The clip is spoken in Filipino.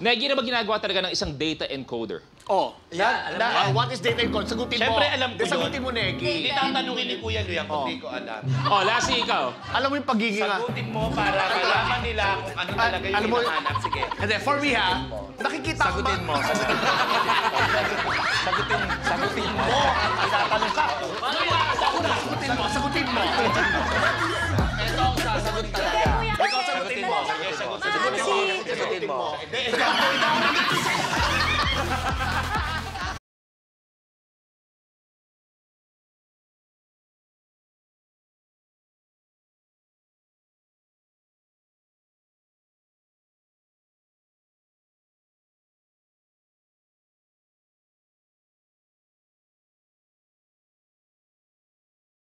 Negi na ba ginagawa talaga ng isang data encoder? Oh, Yeah, alam na, mo yan. ah, what is data encode? Sagutin Siyempre, mo. alam ko Di, Sagutin yun. mo, Neki. Hindi tatanungin ni Kuya Luyan kung di ko alam. Oh, Lassie, ikaw. Alam mo yung pagiging... ah, Sagutin mo para malaman nila kung ano talaga yung alam mo- hinahanap. Sige. Hindi, for me ha, nakikita ko Sagutin ba- mo. Sagutin mo. Sagutin, sagutin mo. Tatanong ka. Sagutin mo, sagutin mo. けど。